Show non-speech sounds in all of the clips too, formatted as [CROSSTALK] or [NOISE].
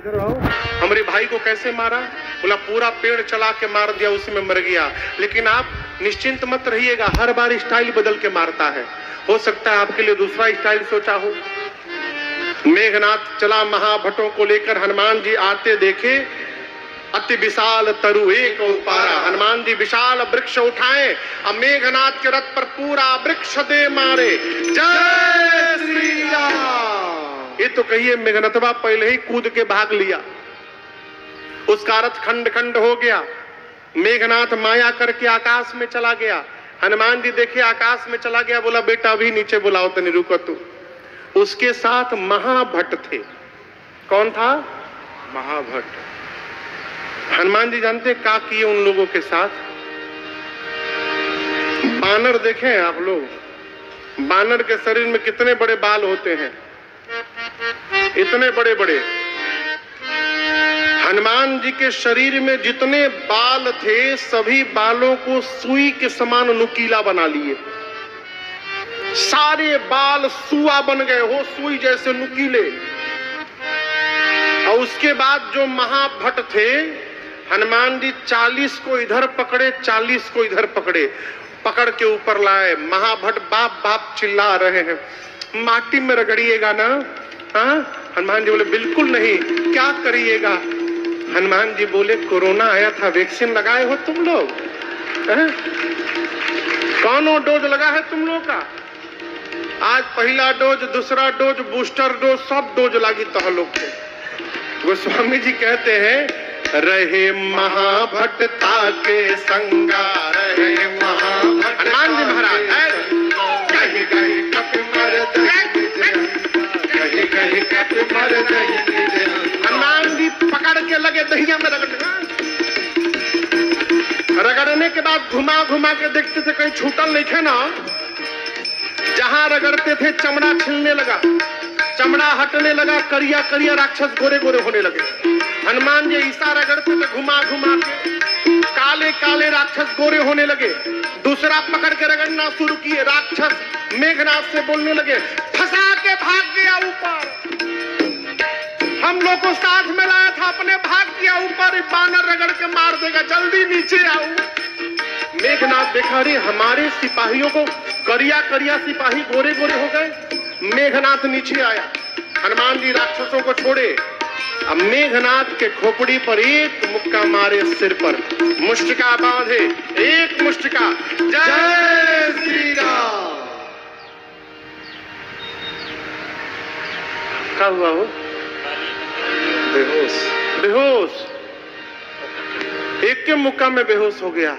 इधर आओ। हमारे भाई को कैसे मारा? बोला, पूरा पेड़ चला के मार दिया, उसी में मर गया। लेकिन आप निश्चिंत मत रहिएगा, हर बार स्टाइल बदल के मारता है। हो सकता है आपके लिए दूसरा स्टाइल सोचा हो। मेघनाथ चला महाभटों को लेकर, हनुमान जी आते देखे, अति विशाल तरु, एक उपारा। हनुमान जी विशाल वृक्ष उठाए, अब मेघनाथ के रथ पर पूरा वृक्ष दे मारे। जय श्री राम। तो कहिए मेघनतवा पहले ही कूद के भाग लिया। उसका रथ खंड खंड हो गया। मेघनाथ माया करके आकाश में चला गया। हनुमान जी देखे आकाश में चला गया बोला बेटा अभी नीचे बुलाओ तनी रुको तू। उसके साथ महाभट्ट थे। कौन था? महाभट्ट। हनुमान जी जानते क्या किए उन लोगों के साथ? बानर देखे आप लोग। बानर के शरीर में कितने बड़े बाल होते हैं। इतने बड़े बड़े हनुमान जी के शरीर में जितने बाल थे, सभी बालों को सुई के समान नुकीला बना लिए। सारे बाल सुआ बन गए, हो सुई जैसे नुकीले। और उसके बाद जो महाभट्ट थे, हनुमान जी चालीस को इधर पकड़े, चालीस को इधर पकड़े। पकड़ के ऊपर लाए। महाभट्ट बाप बाप चिल्ला रहे हैं। माटी में रगड़िएगा ना? हाँ? हनुमान जी बोले, बिल्कुल नहीं, क्या करिएगा? हनुमान जी बोले, कोरोना आया था, वैक्सीन लगाए हो तुम लोग? कौन डोज लगा है तुम लोग का? आज पहला डोज, दूसरा डोज, बूस्टर डोज, सब डोज लगी तो लोग के। गोस्वामी जी कहते हैं, रहे महाभट्टता के संगा, रहे जी महाराज घुमा घुमा के देखते थे कहीं छूटल नहीं थे ना। जहाँ रगड़ते थे, चमड़ा छिलने लगा। चमड़ा हटने लगा, करिया करिया राक्षस गोरे गोरे होने लगे। हनुमान जी ईसा रगड़ते थे, घुमा घुमा के। काले काले राक्षस गोरे होने लगे। दूसरा पकड़ के रगड़ना शुरू किए। राक्षस मेघनाथ से बोलने लगे, फंसा के भाग गया ऊपर। हम लोग को साथ में लाया था, अपने भाग किया ऊपर। बानर रगड़ के मार देगा, जल्दी नीचे आओ। मेघनाथ देखा रे हमारे सिपाहियों को करिया करिया सिपाही गोरे गोरे हो गए। मेघनाथ नीचे आया। हनुमान जी राक्षसों को छोड़े। अब मेघनाथ के खोपड़ी पर एक मुक्का मारे सिर पर। मुष्टिका बांधे एक मुष्टिका जय श्री राम क्या हुआ हो बेहोश। बेहोश। एक के मुक्का में बेहोश हो गया।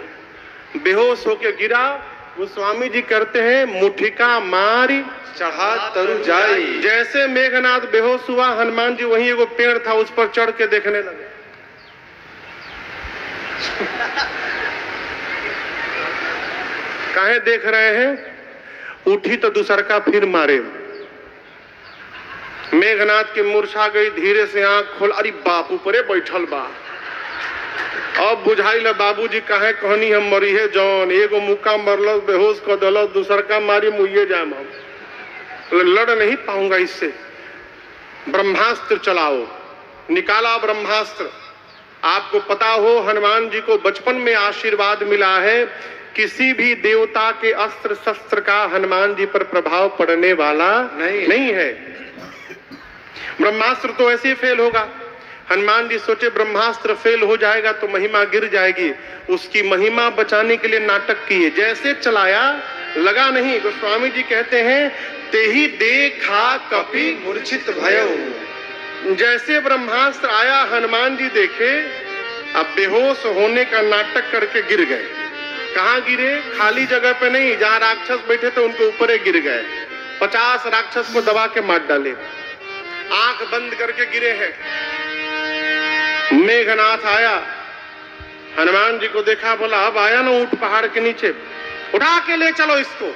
बेहोश होके गिरा। वो स्वामी जी करते हैं, मुठिका मारी, चढ़ा तरु जाई। जैसे मेघनाथ बेहोश हुआ, हनुमान जी वही एगो पेड़ था, उस पर चढ़ के देखने लगे। [LAUGHS] काहे देख रहे हैं? उठी तो दूसर का फिर मारे। मेघनाथ की मूर्छा गई, धीरे से आँख खोल, अरे बापू परे बैठल बा। अब बुझाइल बाबूजी काहे कहनी हम मरी है जौन? एगो मुक्का मरल बेहोश कर दलस दूसर का मारी मुइये जाम हम। लड़ नहीं पाऊँगा इससे। ब्रह्मास्त्र चलाओ। निकाला ब्रह्मास्त्र। आपको पता हो हनुमान जी को बचपन में आशीर्वाद मिला है किसी भी देवता के अस्त्र शस्त्र का हनुमान जी पर प्रभाव पड़ने वाला नहीं। नहीं है। ब्रह्मास्त्र तो ऐसे ही फेल होगा। हनुमान जी सोचे ब्रह्मास्त्र फेल हो जाएगा तो महिमा गिर जाएगी। उसकी महिमा बचाने के लिए नाटक किए। जैसे चलाया, लगा नहीं। गोस्वामी जी कहते हैं ते ही देखा कपि मूर्छित भयो। जैसे ब्रह्मास्त्र आया, हनुमान जी देखे, अब बेहोश होने का नाटक करके गिर गए। कहा गिरे? खाली जगह पे नहीं। जहाँ राक्षस बैठे थे, उनके ऊपर गिर गए। पचास राक्षस को दबा के मार डाले। आँख बंद करके गिरे हैं। मेघनाथ आया। हनुमान जी को देखा, बोला, अब आया ना ऊँट पहाड़ के नीचे। उठा के ले चलो इसको।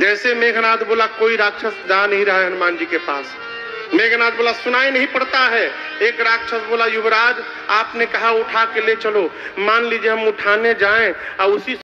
जैसे मेघनाथ बोला, कोई राक्षस जा नहीं रहा है हनुमान जी के पास। मेघनाथ बोला, सुनाई नहीं पड़ता है। एक राक्षस बोला, युवराज, आपने कहा उठा के ले चलो। मान लीजिए हम उठाने जाएँ और उसी